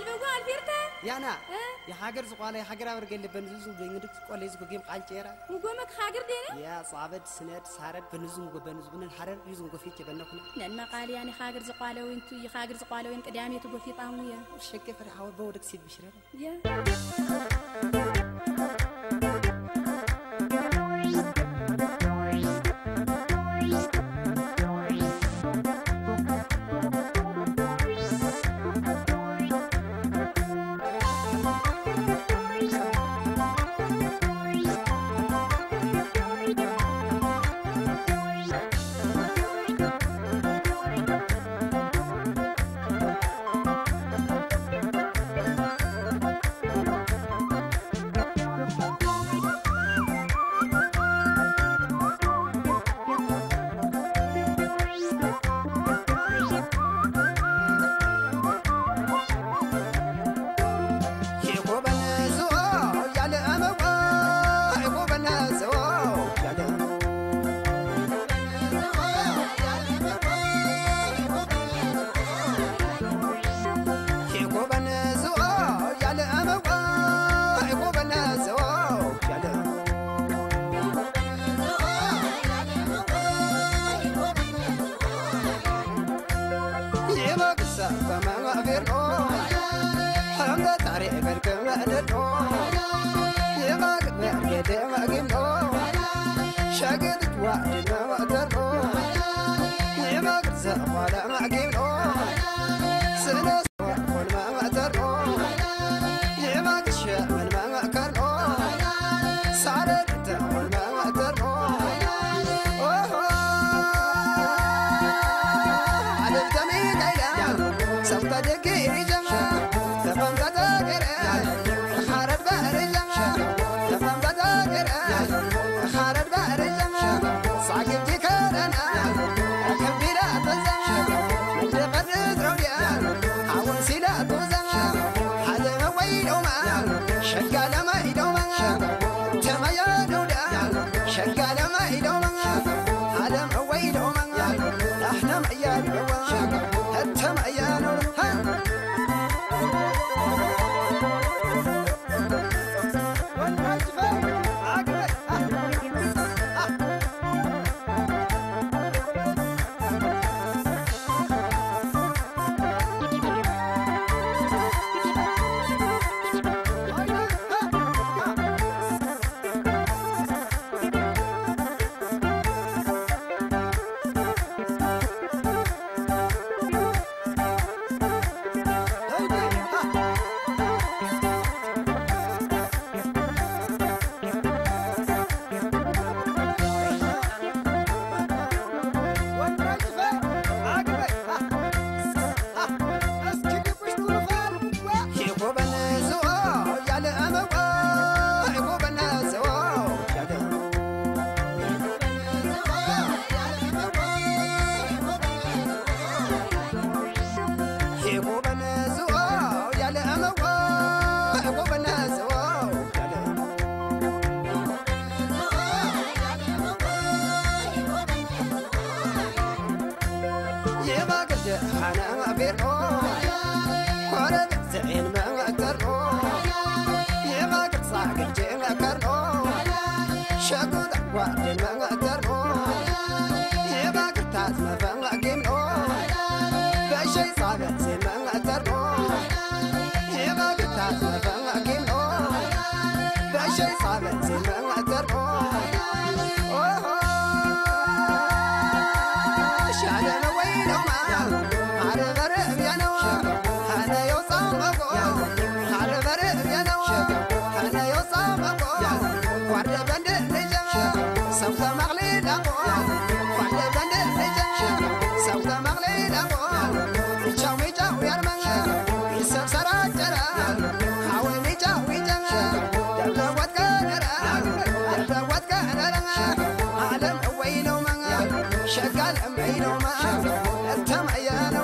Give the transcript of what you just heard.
albago alfirta yana ya hagar su kwala ya hagar amar gelle benzu bengu kwala zu gem qanchera mugo mak hagar dene ya sabad sinet sarad benzu mugo benzu bunen harar yuzu mugo fike benakuna nan ma qali yani hagar zu kwala wintu ya hagar zu kwala win qadami tu go fi tamu ya shekefar hawa bawdak sid bishra ya ይበቅሳ በመማዕቢርኖ أنا ما بيرقو ورد زعين ما أكرقو يما قصاق الجيم أكرقو شاقود وعدين ما أكرقو يما قطاز ما فنغ قيمقو بشي صاقت زين ما أكرقو يما قطاز ما فنغ قيمقو بشي صاقت زين ما أكرقو شغال معي لو ما انت معي أنا